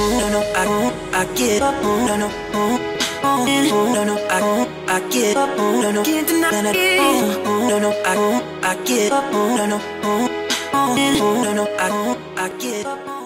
no, no, I, I get up, no, no, no, no, I, I get up, no, no, can't deny it, no, no, I, I get up, no, no, no, no, I, I get up.